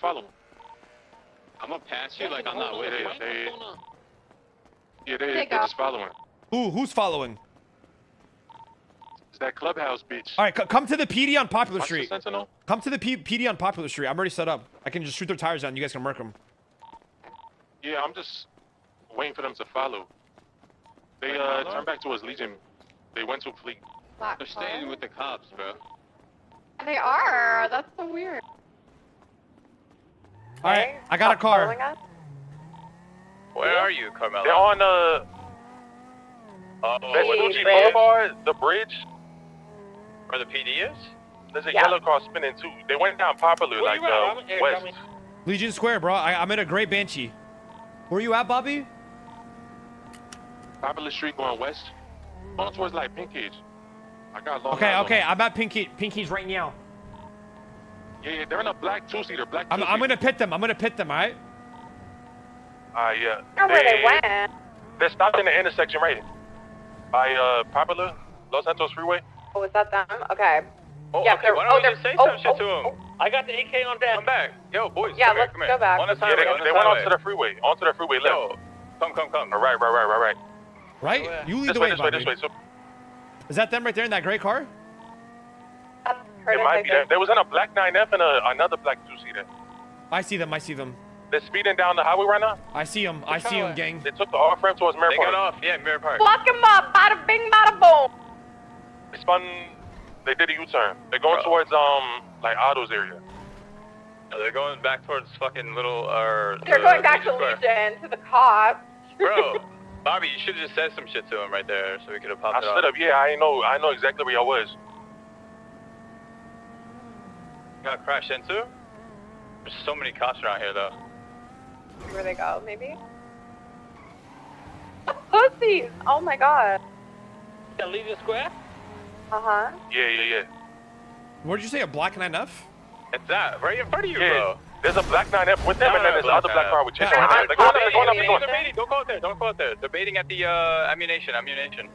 following. I'm gonna pass you like I'm not with They, you. they, yeah, they, They they're just following. Who? Who's following? It's that clubhouse beach. All right, come to the PD on Popular Watch Street. Sentinel. Come to the P- PD on Popular Street. I'm already set up. I can just shoot their tires down. You guys can murk them. Yeah, I'm just waiting for them to follow. They uh turned back towards Legion. They went to Fleet. Black They're staying with the cops, bro. They are. That's so weird. All right, I got a Stop following car. Where are you, Carmelo? They're on uh Oh, the Vespucci. Boulevard, the bridge. where the PD is? There's a Yeah. yellow car spinning too. They went down Popular, Where like you at, uh, west. tell. Legion Square, bro. I- I'm in a gray Banshee. Where you at, Bobby? Popular Street going west. Going towards like Pink Cage. I got long Okay, eyes on okay. them. I'm at Pinky Pinky's right now. Yeah, yeah, they're in a black two-seater. Black two-seater. I'm gonna pit them. I'm gonna pit them. All right. Uh, yeah. I don't know where they went. They're stopped in the intersection right by uh Popular, Los Santos Freeway. Oh, is that them? Okay. Oh, Yeah, okay, they're- why oh, don't we just say oh, some shit to oh. I got the AK on deck. Come back. Yo, boys, Yeah, come let's come here. go back. On the Yeah, they, on the they went onto the freeway. Onto the freeway left. Yo, come, come, come. All right, right, right, right, right. Right. yeah. You lead This the way, way, this way, this way. So Is that them right there in that gray car? That's Curtis, it might be. think. There was in a black 9F and a, another black two-seater. I see them. I see them. They're speeding down the highway right now. I see them. I see them, gang. They took the off ramp towards Mirror They got off. Yeah, Mirror Park. Fuck him up. Bada bing, bada boom. They spun. They did a U-turn. They're going Bro. towards um like Otto's area. No, They're going back towards fucking little, or... They're uh, going back to Square. Legion, to the cops. Bro, Bobby, you should have just said some shit to him right there so we could have popped I it stood up. Yeah, I know. I know exactly where y'all was. Got crashed into? There's so many cops around here, though. Where they go, maybe? Pussies! Oh my god. Yeah, Legion Square? Uh huh. Yeah, yeah, yeah. What did you say? A black 9F? It's that, right in front of you, Yeah. bro. There's a black 9F with them, No, and then there's the black other black 9F. car with chasing. Yeah, right I'm there. They're going up. They're going up. They're going up. Baiting. Don't go out there. Don't go out there. They're baiting at the uh, ammunition. Ammunition.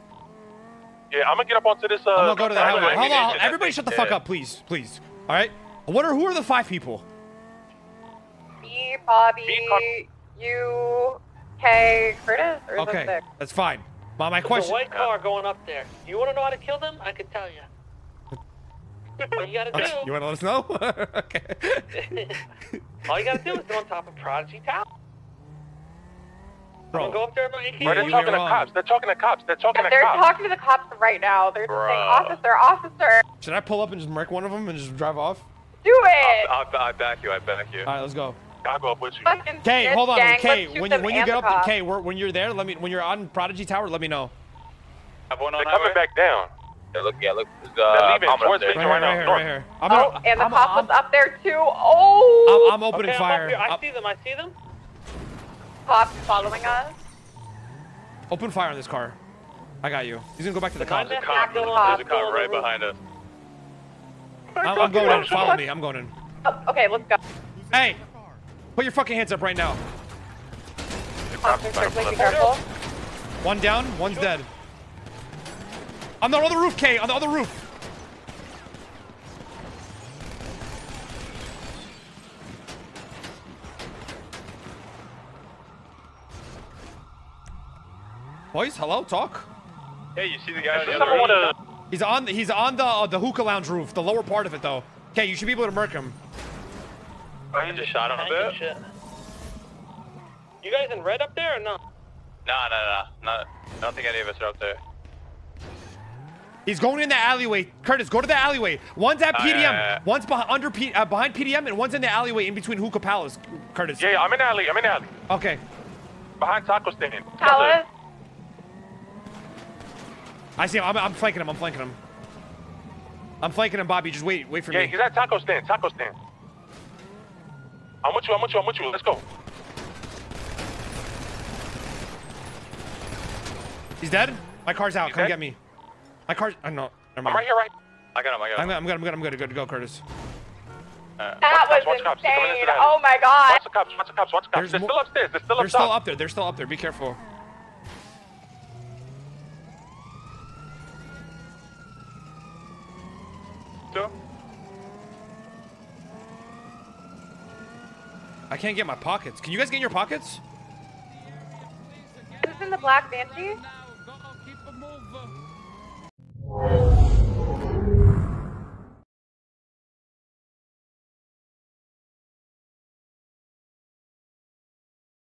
Yeah, I'm gonna get up onto this. Uh, I'm gonna go to the highway. highway. Hold on. Everybody shut the fuck yeah. up, please. Please. All right. I wonder who are the five people? Me, Bobby, Me, Car- you, Kay, Curtis, or is Okay, it that's fine. My my There's a question. white car going up there. You want to know how to kill them? I can tell you. All you gotta Okay, do, You want to let us know? okay. all you gotta do is go on top of Prodigy Tower. I'm gonna go up there with my AK. Yeah, Bro, they're talking to wrong. cops. They're talking to cops. They're talking to They're cops. talking to the cops right now. They're Bro. saying, officer, officer, should I pull up and just murk one of them and just drive off? Do it. I'll, I'll, I back you. I back you. All right, let's go. I'll go up with you. Fucking Kay, hold on. gang. Kay, when you when you get up, cops. Kay, when when you're there, let me. When you're on Prodigy Tower, let me know. Have one on They're coming back down. Yeah, look, yeah, look. There's, They're uh, leaving Palmer towards up there. Victor Right right here, now. right here, right here. I'm Oh, gonna- and the I'm- cop was up there too. Oh, I'm, I'm opening Okay, I'm fire. I see them. I see them. cops following us. open fire on this car. I got you. He's gonna go back to the cops. Behind There's a cop, there's a cop right behind us. I'm, I'm going in. Follow me. I'm going in. Oh, okay, let's go. Hey, put your fucking hands up right now. The Officer, are trying to please be careful. One down, one's dead. I'm on the other roof, Kay. On the other roof. Boys, hello, talk. Hey, you see the guy on the other someone end? with a He's on. He's on the uh, the hookah lounge roof, the lower part of it, though. Okay, you should be able to murk him. I just shot him a Tank and bit. You guys in red up there or no? Nah, nah, nah. Not, I don't think any of us are up there. He's going in the alleyway. Curtis, go to the alleyway. One's at Oh, PDM. yeah, yeah, yeah. One's behind under P, uh, behind PDM, and one's in the alleyway in between hookah palace. Curtis. Yeah, yeah, I'm in the alley. I'm in the alley. Okay. Behind taco stand. Palace. I see him. I'm, I'm flanking him. I'm flanking him. I'm flanking him, Bobby. Just wait. Wait for Yeah, me. he's at taco stand. Taco stand. I'm with you. I'm with you. I'm with you. Let's go. He's dead. My car's out. He's Come dead? get me. My car's. I know. Never I'm right here, right? I got him, I got I'm him. good. I'm good. I'm good. I'm good. Good to go, Curtis. Uh, That Watch was cops, watch cops. They're coming into insane. the alley. Oh my god. Watch the cops. Watch the cops. Watch the cops. There's They're still upstairs. They're still upstairs. They're up still up there. They're still up there. Be careful. so? I can't get my pockets. Can you guys get in your pockets? Is this in the black Banshee?